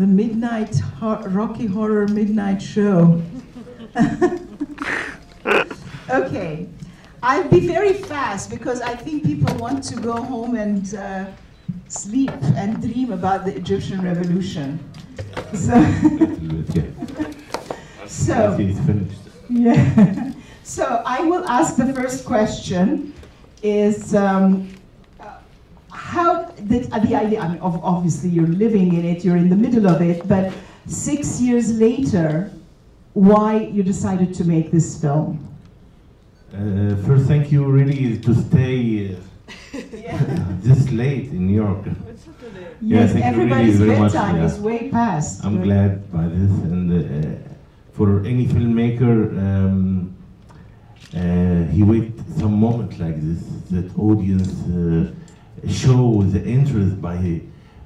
the midnight ho- Rocky Horror Midnight Show. okay, I'll be very fast because I think people want to go home and uh, sleep and dream about the Egyptian revolution. So, so yeah. So I will ask the first question is um, uh, how did uh, the idea, I mean, of, obviously you're living in it, you're in the middle of it, but six years later, why you decided to make this film? Uh, first, thank you really to stay uh, this late in New York. Yeah, Yes, thank you really everybody's very much, bedtime yeah. is way past. I'm glad by this, and uh, for any filmmaker, um, uh, he wait some moment like this that audience uh, show the interest by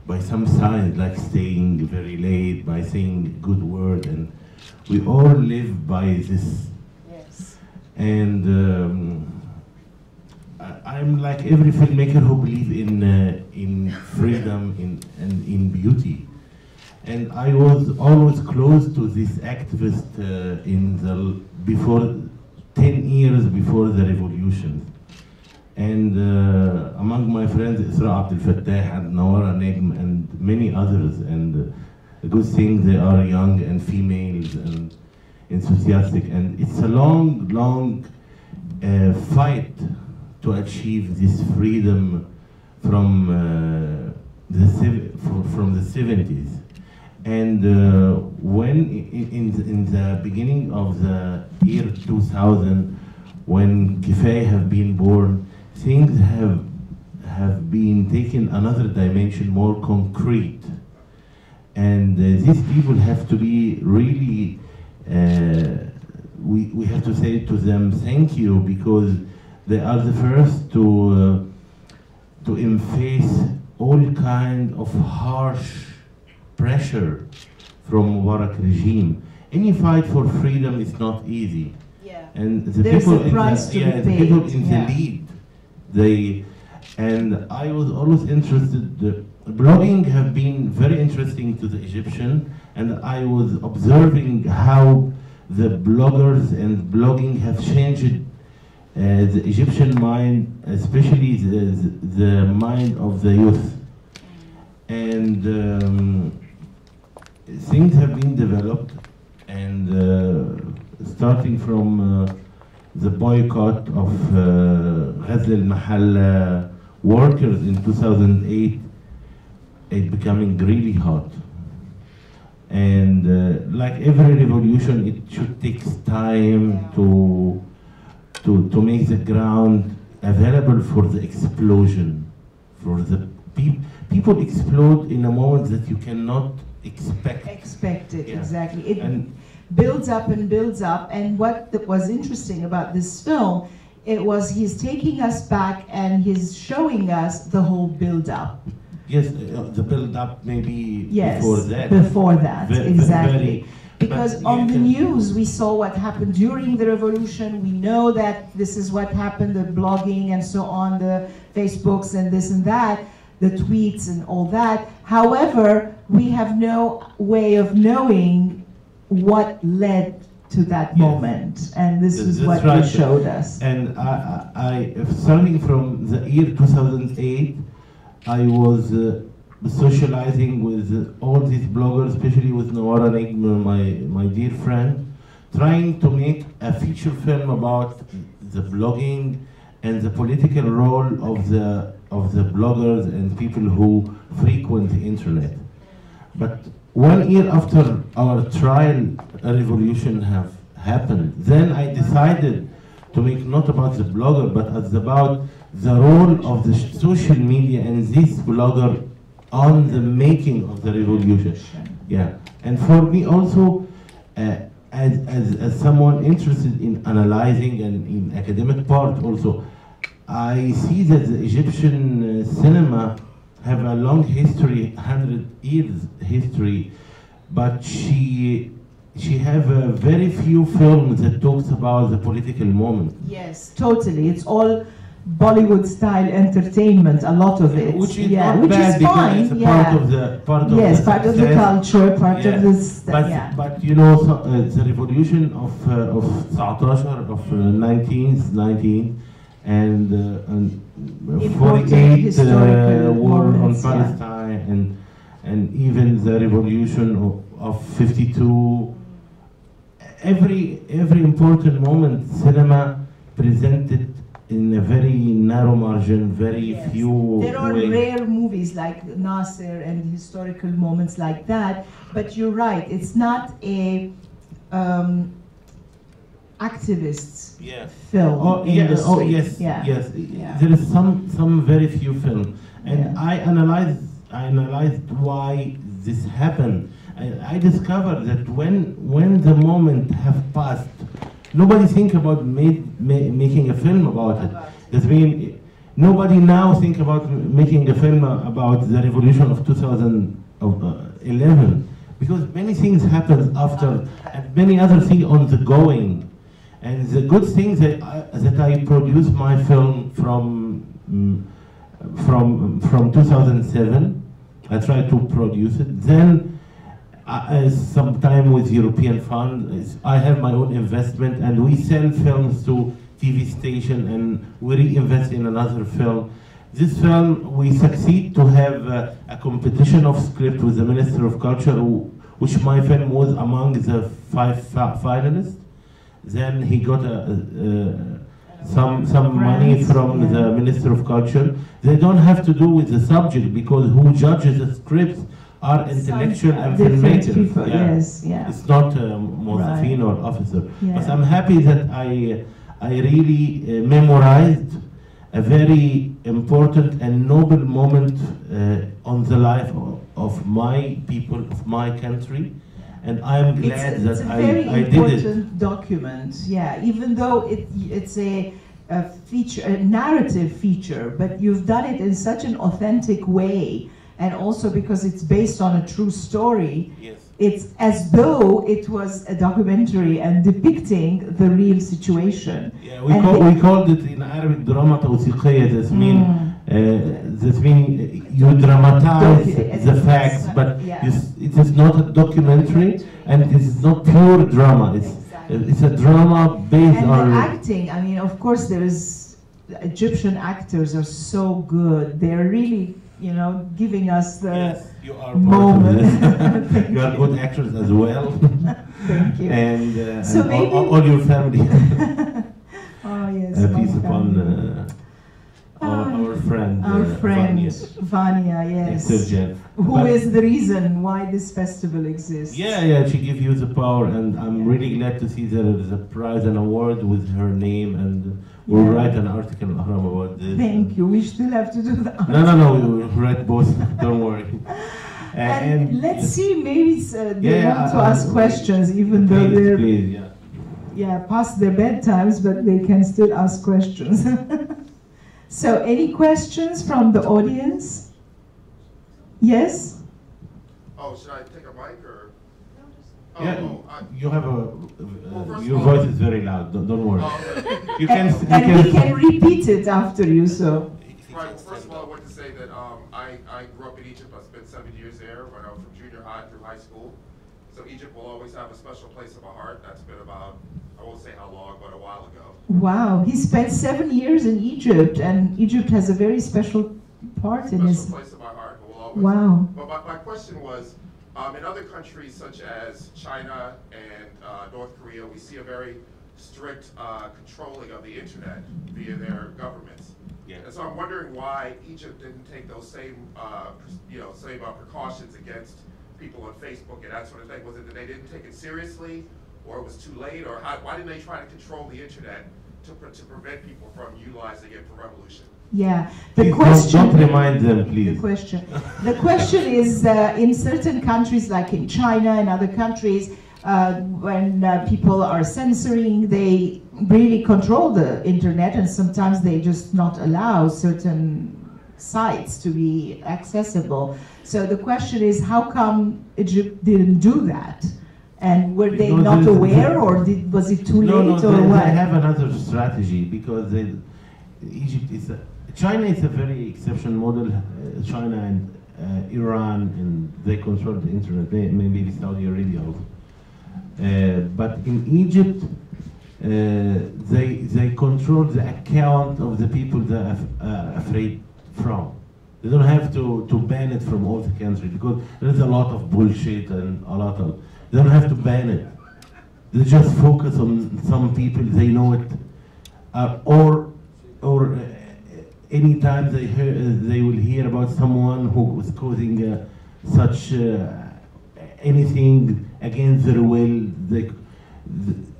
by some signs like staying very late, by saying good word, and we all live by this. Yes. and um, I- I'm like every filmmaker who believe in uh, in freedom in and in beauty, and I was always close to this activist uh, in the before ten years before the revolution, and uh, among my friends Isra Abdel Fattah and Nawara Negm and many others, and uh, a good thing they are young and females and enthusiastic, and it's a long, long uh, fight to achieve this freedom from uh, the from the 70s. And uh, when in, the- in the beginning of the year 2000, when Kifaya have been born, things have have been taken another dimension, more concrete and uh, these people have to be really uh, we, we have to say to them thank you because they are the first to uh, to face all kind of harsh pressure from Mubarak regime any fight for freedom is not easy Yeah. and the There's people in the, to yeah, the people in yeah. the lead they and I was always interested the blogging have been very interesting to the Egyptian and I was observing how the bloggers and blogging have changed uh, the Egyptian mind especially the, the, mind of the youth. And um, things have been developed and uh, starting from uh, the boycott of uh, Ghazl al-Mahalla workers in 2008 it becoming really hot and uh, like every revolution it should take time to to to make the ground available for the explosion for the pe- people explode in a moment that you cannot expect Expected, Yeah. exactly. It and builds up and builds up. And what was interesting about this film, it was he's taking us back and he's showing us the whole build up. yes uh, the build up maybe Yes, before that before that, exactly. very- Because on the news, we saw what happened during the revolution. We know that this is what happened, the blogging and so on, the Facebooks and this and that, the tweets and all that. However, we have no way of knowing what led to that Yes. moment. And this Th- is what right. you showed us. And I, I, I- starting from the year 2008, I was uh, socializing with all these bloggers, especially with Nawara Negm, my, my dear friend, trying to make a feature film about the blogging and the political role of the, of the bloggers and people who frequent the internet. But one year after our trial a revolution have happened, then I decided to make not about the blogger, but as about the role of the social media and this blogger on the making of the revolution. Yeah, and for me also, uh, as, as, as someone interested in analyzing and in academic part also, I see that the Egyptian uh, cinema have a long history, 100 years history, but she she have uh, very few films that talks about the political moment. Yes, totally. It's all Bollywood style entertainment, a lot of it. Which is yeah, which bad is because fine. a yeah. part of the part of yes, the part of the culture, part Yeah. of this. But, yeah. but you know, so, uh, the revolution of uh, of 19 of uh, 19th, 19 and, uh, and 48 uh, war on yeah. Palestine and and even the revolution of, of 52 every every important moment cinema presented in a very narrow margin very Yes. few There are way. rare movies like Nasser and historical moments like that, but you're right. It's not a um, activist yeah film Oh, industry. oh yes, yeah. yes. Yeah. There is some some very few film, and Yeah. I analyzed I analyzed why this happened. And I discovered that when when the moment have passed, nobody think about made, ma- making a film about it. That mean nobody now think about making a film about the revolution of 2011 uh, because many things happened after and many other things on the going. And the good thing that I, that I produced my film from mm, from from 2007. I tried to produce it. Then, uh, sometime with European fund, I have my own investment, and we sell films to TV station, and we reinvest in another film. This film, we succeed to have uh, a competition of script with the Minister of Culture, who, which my film was among the five finalists. Then he got a, uh, some some money from the Minister of Culture. They don't have to do with the subject because who judges the scripts are intellectual and filmmakers. people, Yeah. yes, yeah. It's not um, Mozafin or officer. Yeah. But I'm happy that I I really uh, memorized a very important and noble moment uh, on the life of, of my people, of my country And I'm It's, glad it's that a I, very I did it. important document, yeah, even though it, it's a, a feature, a narrative feature, but you've done it in such an authentic way, and also because it's based on a true story, Yes. it's as though it was a documentary and depicting the real situation. Yeah, we, And call, the- we called it in Arabic drama توثيقية. That mean, Uh, that mean you dramatize the facts, but Yeah. it is not a documentary and it is not pure drama. It's Exactly. it's a drama based And on acting, I mean, of course, there is Egyptian actors are so good. They're really, you know, giving us the. Yes, you are moment. you are good actors as well, Thank you. and, uh, So and all, maybe- all- all your family. oh yes, uh, my peace upon family. uh, our, Ah, our friend, our uh, friend Vanya, Vanya, yes, Exerjian. who But- is the reason why this festival exists. Yeah, yeah, she gives you the power, and I'm really glad to see that there is a prize and award with her name, and we'll Yeah. write an article about this. Thank you. We still have to do that. No, no, no, we will write both. Don't worry. Uh, And, let's see, maybe uh, they Yeah, want to ask questions, even though they're please, yeah. yeah past their bedtimes, but they can still ask questions. so, any questions from the audience? Yes. Oh, should I take a mic or? Oh, Yeah, oh, I- you have a. Uh, first your voice is very loud. Don't, don't worry. oh, okay. You can. and, You and can. we can repeat it after you. So, Right, well, first of all, I want to say that um, I, I grew up in Egypt. I spent seven years there when I was from junior high through high school. So Egypt will always have a special place in my heart. That's been about, I won't say how long, but a while ago. wow, he spent seven years in Egypt, and Egypt has a very special part in Special his. place in my heart, but will always. Wow. But my, my question was, um, in other countries such as China and uh, North Korea, we see a very strict uh, controlling of the internet via their governments. Yeah. And so I'm wondering why Egypt didn't take those same, uh, you know, same uh, precautions against people on Facebook and that sort of thing. Was it that they didn't take it seriously, or it was too late, or how, why didn't they try to control the internet to, pre- to prevent people from utilizing it for revolution? Yeah, the Please don't- question. don't remind them, please. The question. The question is uh, in certain countries, like in China and other countries, uh, when uh, people are censoring, they really control the internet, and sometimes they just not allow certain sites to be accessible. So the question is, how come Egypt didn't do that? And were they Because not aware, or did, was it too no, late, no, or they, what? they have another strategy because they Egypt is a, China is a very exceptional model. Uh, China and uh, Iran, and they control the internet. May- Maybe Saudi Arabia also. Uh, but in Egypt, uh, they they control the account of the people that are uh, afraid from. They don't have to, to ban it from all the country because there's a lot of bullshit and a lot of. They don't have to ban it. They just focus on some people. They know it, uh, or or uh, anytime they hear, they will hear about someone who was causing uh, such uh, anything against their will. They, th-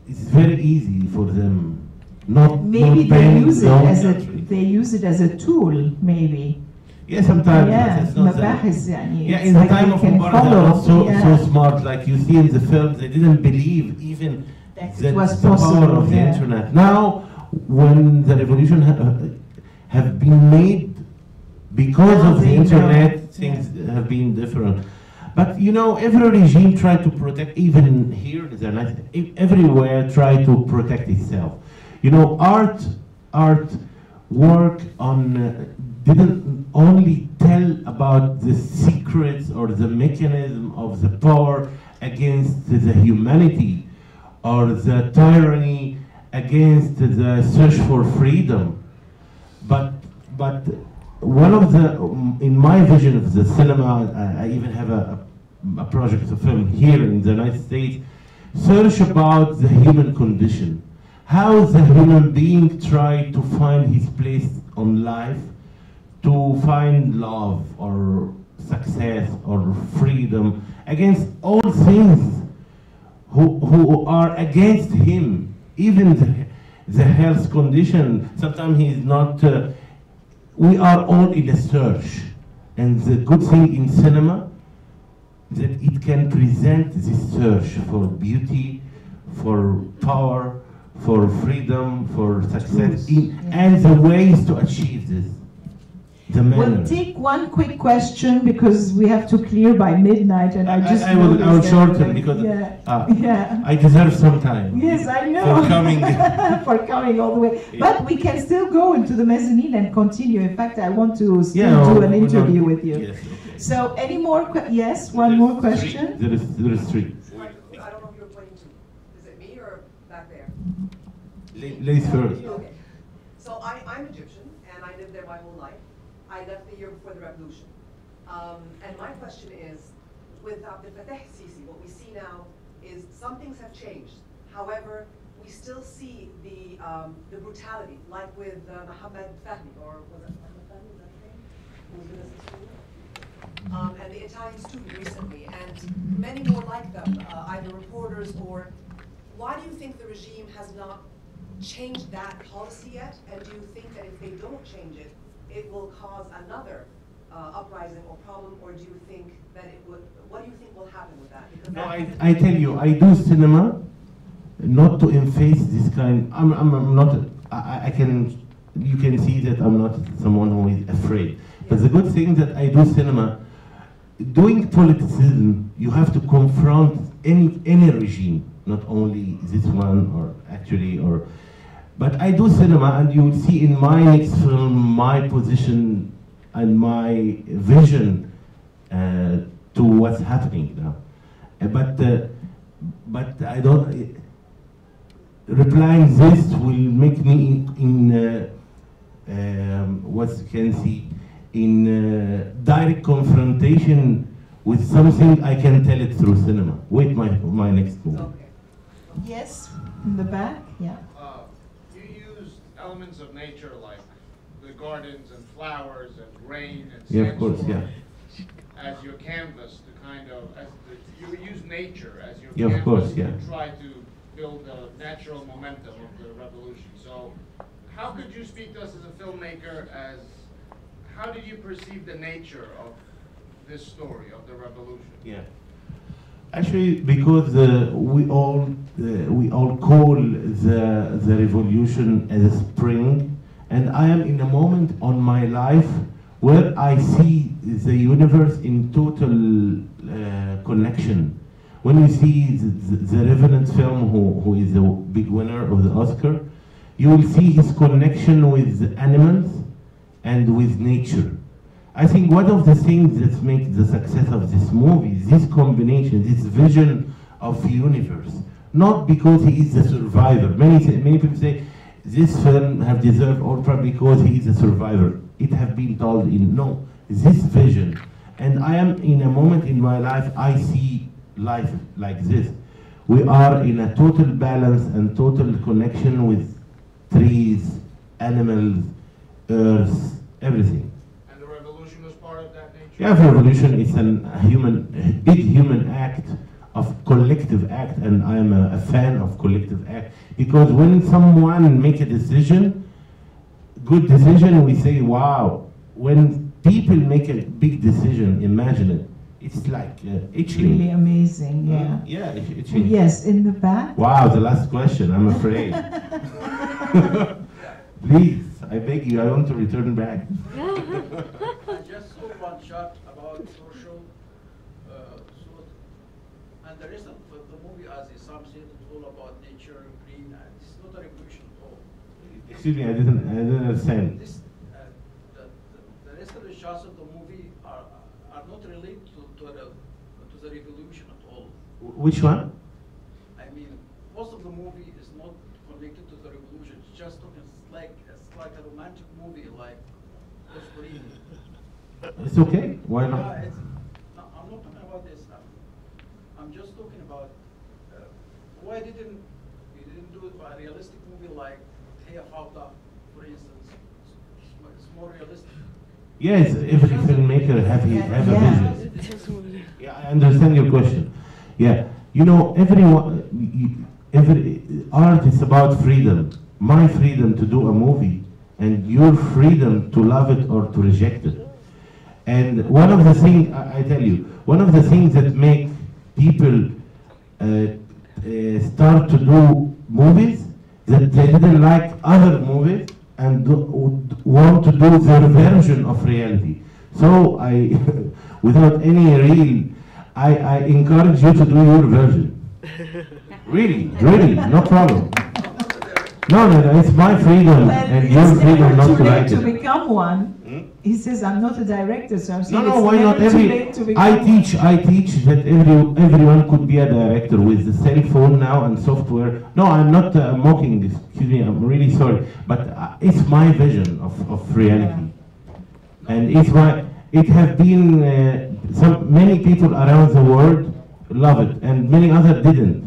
it's very easy for them. Not Maybe not they use it as a they use it as a tool, maybe. Yeah, sometimes yeah, but it's not that. مباحث يعني. Yeah, it's in the like time they of can Mubarak, they follow. were so, yeah. so smart. Like you see in the film, they didn't believe even That it that was the power possible, of the yeah. internet. Now, when the revolution ha- have been made because Now of the they know, internet, things have been different. But you know, every regime tried to protect, even here in the United, e- everywhere tried to protect itself. You know, art, art work on uh, didn't only tell about the secrets or the mechanism of the power against the humanity or the tyranny against the search for freedom. But but one of the um, in my vision of the cinema I, I even have a, a project of film here in the united states search about the human condition how the human being try to find his place on life to find love or success or freedom against all things who, who are against him, even the, the health condition. Sometimes he is not. Uh, we are all in a search, and the good thing in cinema that it can present this search for beauty, for power, for freedom, for success, in, and the ways to achieve this. The We'll take one quick question because we have to clear by midnight, and I, I- just I will- I will shorten because, yeah, uh, yeah. I deserve some time. Yes, I know. For coming. for coming all the way. But we can still go into the mezzanine and continue. In fact, I want to still Yeah, do or- an interview with you. Yes, okay. So, any more? Yes, one more There is three. question. There is, there is three. I I don't know who you're pointing to. Is it me or back there? La- Ladies first. Okay. So I, I'm Egyptian and I lived there my whole life. I left the year before the revolution. Um, and my question is, with Abdel Fattah Sisi, what we see now is some things have changed. However, we still see the, um, the brutality, like with uh, Mohammed Fahmy, or was it Mohammed Fahmy, is that his name? Um, and the Italian student recently, and many more like them, uh, either reporters or. Why do you think the regime has not changed that policy yet? And do you think that if they don't change it, it will cause another uh, uprising or problem? Or do you think that it would? What do you think will happen with that? Because No, I, I tell you, I do cinema not to emphasize this kind. I'm, I'm, I'm not. I, I can. You can see that I'm not someone who is afraid. But the good thing that I do cinema, doing politicism, you have to confront any any regime, not only this one or actually or. But I do cinema, and you will see in my next film my position and my vision uh, to what's happening now. Uh, but uh, but I don't. Uh, replying this will make me in, in uh, um, what you can see in uh, direct confrontation with something I can tell it through cinema. Wait my my next movie. Okay. Yes, in the back. Yeah. You used elements of nature like the gardens and flowers and rain and Yeah, of course, yeah. as your canvas to kind of, as the, you use nature as your Yeah, of canvas course, to try to build the natural momentum of the revolution. So how could you speak to us as a filmmaker as, how did you perceive the nature of this story of the revolution? Yeah. Actually, because uh, we all uh, we all call the the revolution as a spring, and I am in a moment on my life where I see the universe in total uh, connection. When you see the, the, the Revenant film, who, who is a big winner of the Oscar, you will see his connection with animals and with nature. I think one of the things that makes the success of this movie is this combination, this vision of the universe. Not because he is the survivor. Many, many people say this film have deserved Oprah because he is a survivor. It have been told in no, this vision. And I am in a moment in my life, I see life like this. We are in a total balance and total connection with trees, animals, earth, everything. And the revolution was part of? Yeah, revolution is an, a human, big human act of collective act, and I'm a, a fan of collective act because when someone make a decision, good decision, we say wow. When people make a big decision, imagine it. It's like uh, itching. Really amazing, yeah. Yeah, itch- itching. Yes, in the back. Wow, the last question. I'm afraid. Please, I beg you. I want to return back. I just saw one shot about social uh, thought, and the rest of the movie, as Isam said, it's all about nature, green, and it's not a revolution at all. Excuse me, I didn't. I didn't understand. This, uh, the, the, the rest of the shots of the movie are, are not related to, to the, to the revolution at all. Which one? I mean, most of the movie is not connected to the revolution, it's just, it's like, it's like a romantic movie, like, Fosforini. It's okay. Why Yeah, not? it's, no, I'm not talking about this. I'm, I'm just talking about uh, why didn't you didn't do it by a realistic movie like Heya Fawda, for instance? It's, more- it's more realistic. Yes, every filmmaker have his, have a vision. Yeah, I understand your question. Yeah, you know, everyone, every art is about freedom. My freedom to do a movie, and your freedom to love it or to reject it. And one of the things I, I tell you, one of the things that make people uh, uh, start to do movies that they didn't like other movies and do, would want to do their version of reality. So I, without any real, I, I encourage you to do your version. Really, really, no problem. No, no, no, it's my freedom Well, and it's your never freedom not too to late like to become one. Hmm? He says, I'm not a director, so I'm No, saying no, it's why not never too every? late to become I one. teach, I teach that every everyone could be a director with the cell phone now and software. No, I'm not uh, mocking. Excuse me, I'm really sorry, but uh, it's my vision of, of reality, and it's my. It have been uh, some many people around the world love it, and many others didn't.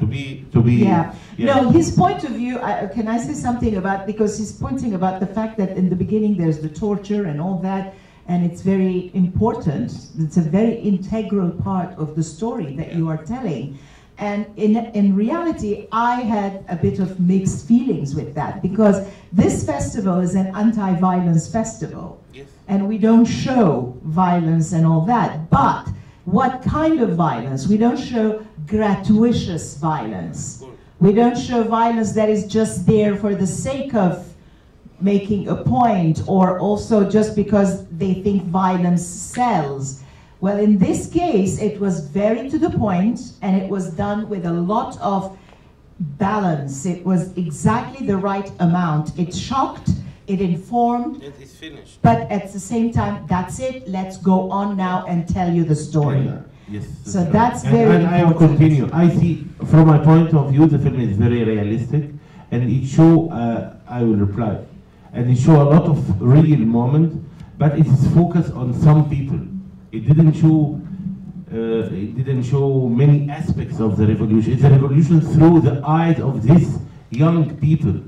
To be to be. Yeah. No, his point of view, I, can I say something about, because he's pointing about the fact that in the beginning there's the torture and all that, and it's very important. It's a very integral part of the story that you are telling. And in, in reality, I had a bit of mixed feelings with that because this festival is an anti violence festival. Yes. And we don't show violence and all that. But what kind of violence? We don't show gratuitous violence. We don't show violence that is just there for the sake of making a point or also just because they think violence sells. Well, in this case, it was very to the point and it was done with a lot of balance. It was exactly the right amount. It shocked, it informed, It is finished. but at the same time, that's it. Let's go on now and tell you the story. Yes. So right. that's and, very and I will important. continue. I see, from my point of view, the film is very realistic, and it show. Uh, I will reply, and it show a lot of real moment, but it is focused on some people. It didn't show. Uh, it didn't show many aspects of the revolution. It's a revolution through the eyes of these young people